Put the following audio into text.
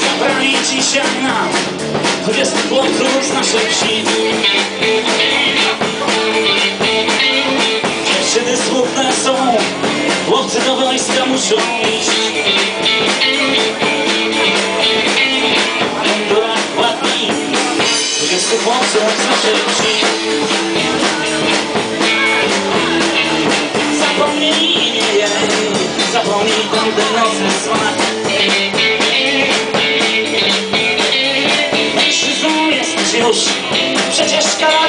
Zabrali dzisiaj nam Dwudziesty chłopców z naszej wsi Dziewczyny smutne są Chłopcy do wojska muszą iść. Ładni Dwudziestu chłopców z wsi Krzyżą jesteś już Przecież każdy